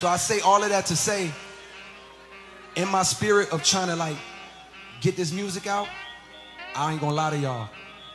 So I say all of that to say, in my spirit of trying to like get this music out, I ain't gonna lie to y'all.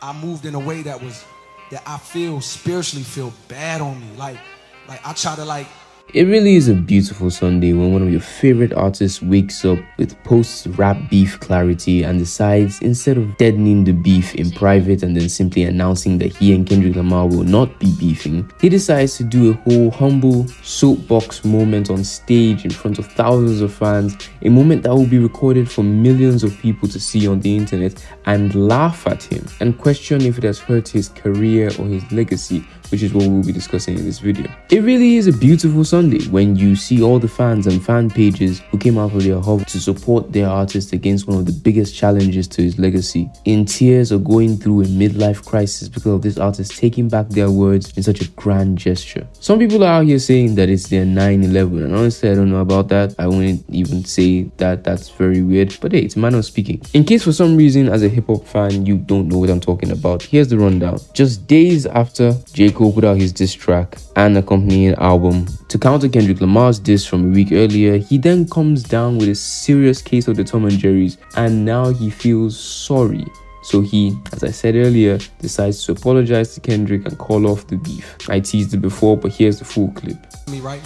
I moved in a way that was that I feel spiritually feel bad on me. Like, like I try to like it really is a beautiful Sunday when one of your favorite artists wakes up with post rap beef clarity and decides instead of deadening the beef in private and then simply announcing that he and Kendrick Lamar will not be beefing, he decides to do a whole humble soapbox moment on stage in front of thousands of fans, a moment that will be recorded for millions of people to see on the internet and laugh at him and question if it has hurt his career or his legacy which is what we'll be discussing in this video. It really is a beautiful Sunday when you see all the fans and fan pages who came out of their home to support their artist against one of the biggest challenges to his legacy, in tears or going through a midlife crisis because of this artist taking back their words in such a grand gesture. Some people are out here saying that it's their 9-11 and honestly I don't know about that. I wouldn't even say that that's very weird, but hey, it's a manner of speaking. In case for some reason as a hip-hop fan you don't know what I'm talking about, here's the rundown. Just days after J. Put out his diss track and accompanying album. To counter Kendrick Lamar's diss from a week earlier, he then comes down with a serious case of the Tom and Jerry's and now he feels sorry. So he, as I said earlier, decides to apologize to Kendrick and call off the beef. I teased it before, but here's the full clip. Me right?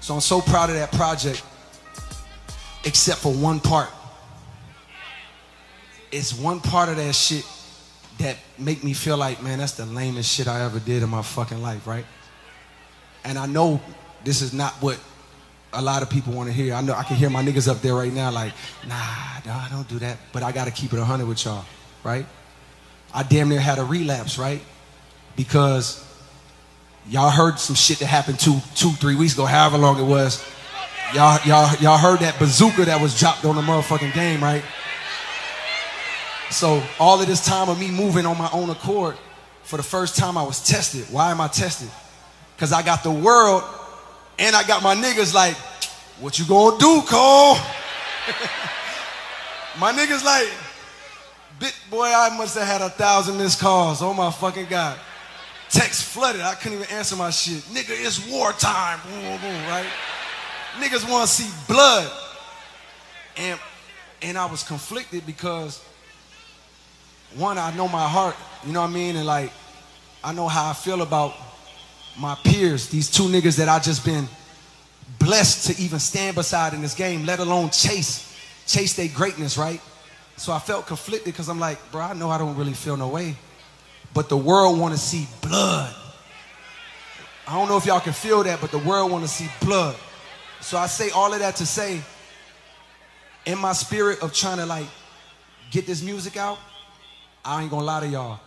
So I'm so proud of that project, except for one part. It's one part of that shit that make me feel like, man, that's the lamest shit I ever did in my fucking life, right? And I know this is not what a lot of people want to hear. I know I can hear my niggas up there right now like, nah, nah, don't do that. But I got to keep it 100 with y'all, right? I damn near had a relapse, right? Because y'all heard some shit that happened two, two, three weeks ago, however long it was. Y'all, y'all, y'all heard that bazooka that was dropped on the motherfucking game, right? So all of this time of me moving on my own accord, for the first time I was tested. Why am I tested? Because I got the world and I got my niggas like, what you gonna do, Cole? my niggas like, bit boy, I must have had a thousand missed calls. Oh my fucking God. Text flooded. I couldn't even answer my shit. Nigga, it's wartime. Boom, boom, boom, right? Niggas wanna see blood. And and I was conflicted because one, I know my heart, you know what I mean? And like, I know how I feel about my peers, these two niggas that I just been blessed to even stand beside in this game, let alone chase, chase their greatness, right? So I felt conflicted because I'm like, bro, I know I don't really feel no way. But the world want to see blood. I don't know if y'all can feel that, but the world want to see blood. So I say all of that to say, in my spirit of trying to like get this music out, I ain't gonna lie to y'all.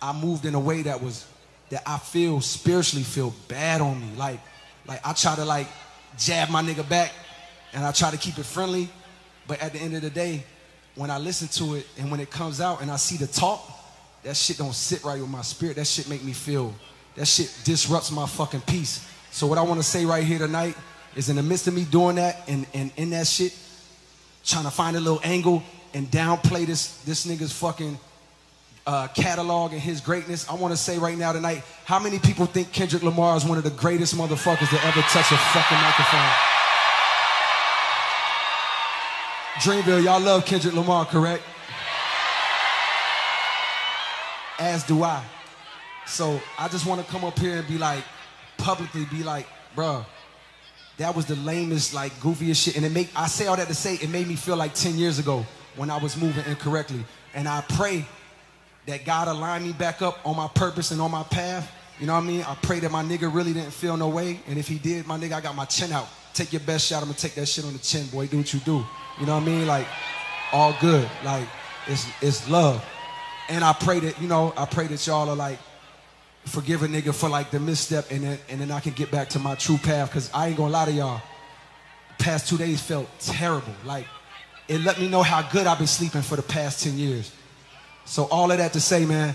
I moved in a way that was that I feel spiritually feel bad on me. Like, like I try to like jab my nigga back and I try to keep it friendly. But at the end of the day, when I listen to it and when it comes out and I see the talk, that shit don't sit right with my spirit. That shit make me feel, that shit disrupts my fucking peace. So what I want to say right here tonight is in the midst of me doing that and, and in that shit, trying to find a little angle and downplay this, this nigga's fucking uh, catalog and his greatness, I want to say right now tonight, how many people think Kendrick Lamar is one of the greatest motherfuckers to ever touch a fucking microphone? Dreamville, y'all love Kendrick Lamar, correct? As do I. So I just want to come up here and be like, publicly be like, bruh, that was the lamest, like goofiest shit. And it make I say all that to say it made me feel like 10 years ago when I was moving incorrectly. And I pray that God aligned me back up on my purpose and on my path. You know what I mean? I pray that my nigga really didn't feel no way. And if he did, my nigga, I got my chin out. Take your best shot. I'm gonna take that shit on the chin, boy. Do what you do. You know what I mean? Like, all good. Like, it's it's love. And I pray that, you know, I pray that y'all are like, forgive a nigga for like the misstep and then and then I can get back to my true path. Cause I ain't gonna lie to y'all. The past two days felt terrible. Like, it let me know how good I've been sleeping for the past 10 years. So all of that to say, man,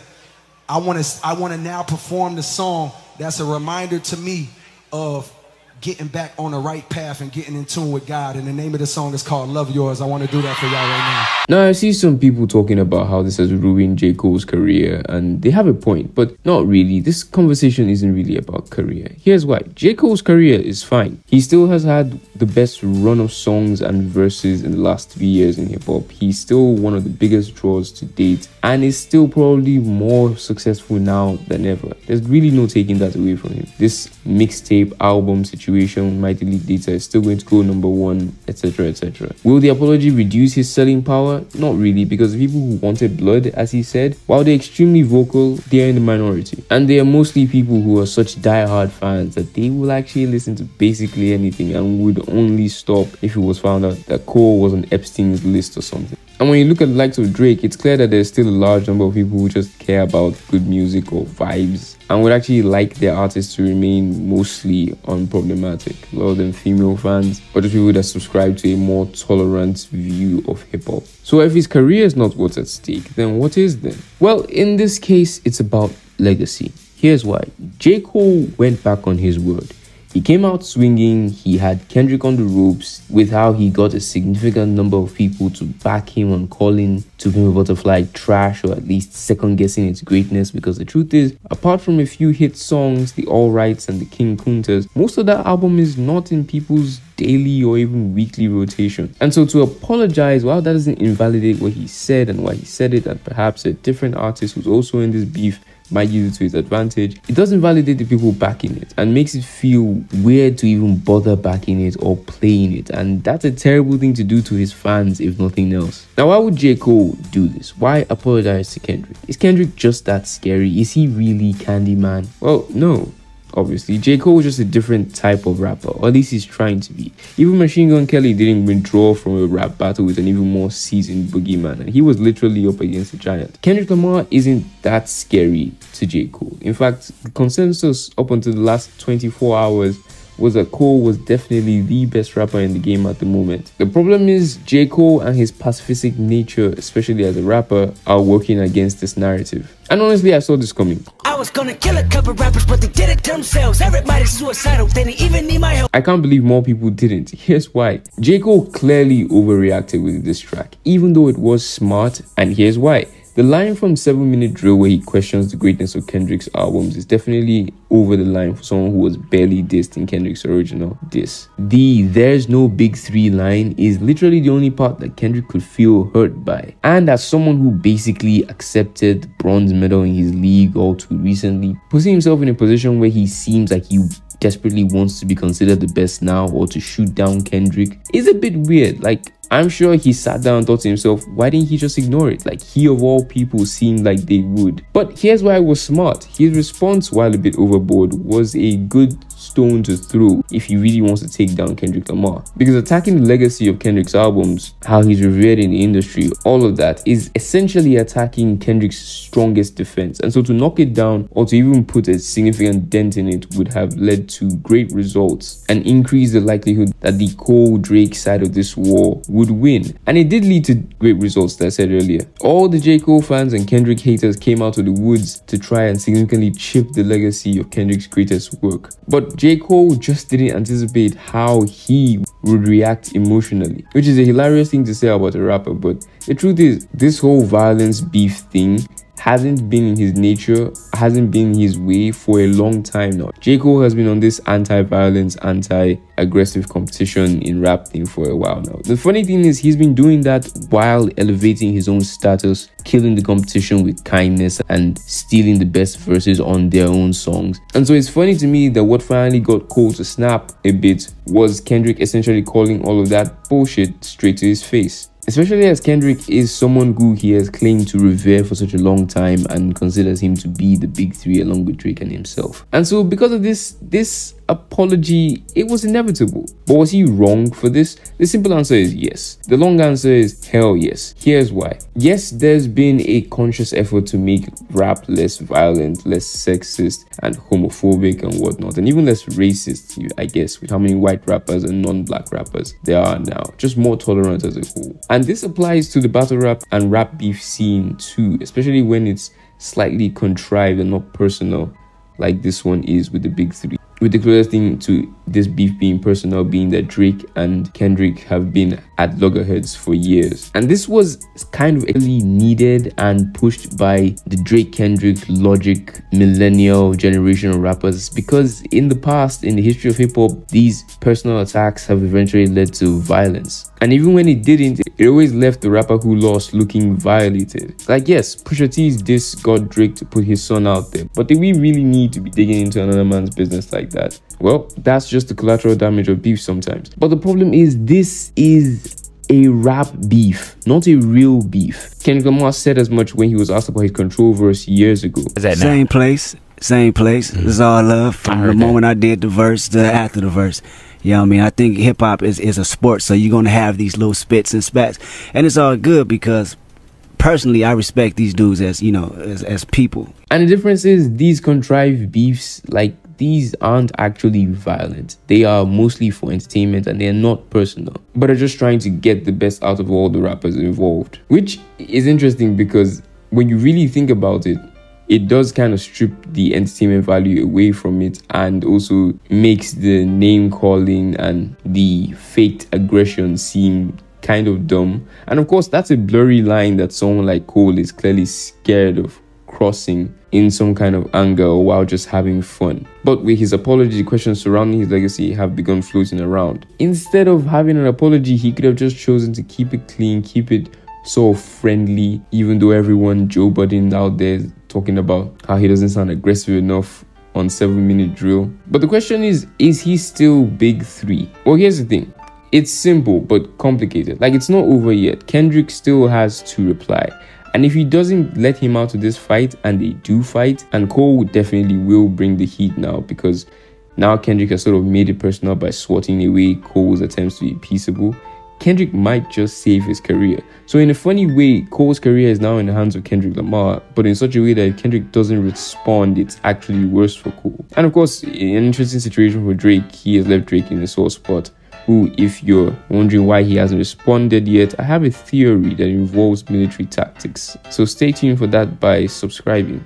I want to I want to now perform the song that's a reminder to me of getting back on the right path and getting in tune with God. And the name of the song is called Love Yours. I want to do that for y'all right now. Now, I see some people talking about how this has ruined J. Cole's career, and they have a point, but not really. This conversation isn't really about career. Here's why J. Cole's career is fine. He still has had the best run of songs and verses in the last three years in hip hop. He's still one of the biggest draws to date, and is still probably more successful now than ever. There's really no taking that away from him. This mixtape album situation, Might Delete Later, is still going to go number one, etc. etc. Will the apology reduce his selling power? Not really, because the people who wanted blood, as he said, while they're extremely vocal, they are in the minority. And they are mostly people who are such die-hard fans that they will actually listen to basically anything and would only stop if it was found out that Cole was on Epstein's list or something. And when you look at the likes of Drake, it's clear that there's still a large number of people who just care about good music or vibes and would actually like their artists to remain mostly unproblematic. Of them female fans, or just people that subscribe to a more tolerant view of hip hop. So if his career is not what's at stake, then what is then? Well, in this case, it's about legacy. Here's why. J. Cole went back on his word. He came out swinging, he had Kendrick on the ropes with how he got a significant number of people to back him on calling To a Butterfly trash or at least second guessing its greatness because the truth is, apart from a few hit songs, the Alrights and the King Kuntas, most of that album is not in people's daily or even weekly rotation. And so to apologize, while that doesn't invalidate what he said and why he said it, and perhaps a different artist who's also in this beef might use it to his advantage, it doesn't validate the people backing it and makes it feel weird to even bother backing it or playing it. And that's a terrible thing to do to his fans, if nothing else. Now, why would J. Cole do this? Why apologize to Kendrick? Is Kendrick just that scary? Is he really Candyman? Well, no obviously. J. Cole was just a different type of rapper, or at least he's trying to be. Even Machine Gun Kelly didn't withdraw from a rap battle with an even more seasoned boogeyman, and he was literally up against a giant. Kendrick Lamar isn't that scary to J. Cole. In fact, the consensus up until the last 24 hours was that Cole was definitely the best rapper in the game at the moment. The problem is J. Cole and his pacifistic nature, especially as a rapper, are working against this narrative. And honestly, I saw this coming. I was gonna kill a couple rappers, but they did it themselves. Everybody's suicidal, they didn't even need my help. I can't believe more people didn't. Here's why. J. Cole clearly overreacted with this track, even though it was smart, and here's why. The line from 7 Minute Drill where he questions the greatness of Kendrick's albums is definitely over the line for someone who was barely dissed in Kendrick's original diss. The There's No Big Three line is literally the only part that Kendrick could feel hurt by. And as someone who basically accepted bronze medal in his league all too recently, putting himself in a position where he seems like he desperately wants to be considered the best now or to shoot down Kendrick is a bit weird. Like, I'm sure he sat down and thought to himself, why didn't he just ignore it? Like, he of all people seemed like they would. But here's why I was smart. His response, while a bit overboard, was a good stone to throw if he really wants to take down Kendrick Lamar. Because attacking the legacy of Kendrick's albums, how he's revered in the industry, all of that is essentially attacking Kendrick's strongest defense. And so to knock it down or to even put a significant dent in it would have led to great results and increase the likelihood that the Cole Drake side of this war would win. And it did lead to great results that I said earlier. All the J. Cole fans and Kendrick haters came out of the woods to try and significantly chip the legacy of Kendrick's greatest work. But J. Cole just didn't anticipate how he would react emotionally, which is a hilarious thing to say about a rapper. But the truth is, this whole violence beef thing hasn't been in his nature, hasn't been his way for a long time now. J. Cole has been on this anti-violence, anti-aggressive competition in rap thing for a while now. The funny thing is he's been doing that while elevating his own status, killing the competition with kindness and stealing the best verses on their own songs. And so it's funny to me that what finally got Cole to snap a bit was Kendrick essentially calling all of that bullshit straight to his face especially as Kendrick is someone who he has claimed to revere for such a long time and considers him to be the big three along with Drake and himself. And so because of this, this apology, it was inevitable. But was he wrong for this? The simple answer is yes. The long answer is hell yes. Here's why. Yes, there's been a conscious effort to make rap less violent, less sexist and homophobic and whatnot, and even less racist, I guess, with how many white rappers and non-black rappers there are now. Just more tolerant as a whole. And this applies to the battle rap and rap beef scene too, especially when it's slightly contrived and not personal like this one is with the big three. With the closest thing to this beef being personal being that Drake and Kendrick have been at loggerheads for years. And this was kind of really needed and pushed by the Drake Kendrick Logic millennial generation of rappers because in the past, in the history of hip hop, these personal attacks have eventually led to violence. And even when it didn't, it always left the rapper who lost looking violated. Like, yes, Pusha T's diss got Drake to put his son out there, but did we really need to be digging into another man's business like that? Well, that's just the collateral damage of beef sometimes. But the problem is, this is a rap beef, not a real beef. Kendrick Lamar said as much when he was asked about his control verse years ago. Same place, same place. Mm-hmm. It's all love from the moment I did the verse to after the verse. You know what I mean? I think hip hop is, is a sport, so you're gonna have these little spits and spats. And it's all good because personally I respect these dudes as, you know, as, as people. And the difference is these contrived beefs, like these aren't actually violent. They are mostly for entertainment and they're not personal. But are just trying to get the best out of all the rappers involved. Which is interesting because when you really think about it, it does kind of strip the entertainment value away from it and also makes the name calling and the faked aggression seem kind of dumb. And of course, that's a blurry line that someone like Cole is clearly scared of crossing in some kind of anger or while just having fun. But with his apology, the questions surrounding his legacy have begun floating around. Instead of having an apology, he could have just chosen to keep it clean, keep it so friendly, even though everyone Joe Budden out there talking about how he doesn't sound aggressive enough on 7 minute drill. But the question is, is he still big three? Well, here's the thing. It's simple but complicated. Like it's not over yet. Kendrick still has to reply. And if he doesn't let him out of this fight and they do fight, and Cole definitely will bring the heat now because now Kendrick has sort of made it personal by swatting away Cole's attempts to be peaceable. Kendrick might just save his career. So in a funny way, Cole's career is now in the hands of Kendrick Lamar, but in such a way that if Kendrick doesn't respond, it's actually worse for Cole. And of course, an interesting situation for Drake, he has left Drake in a sore spot who, if you're wondering why he hasn't responded yet, I have a theory that involves military tactics. So stay tuned for that by subscribing.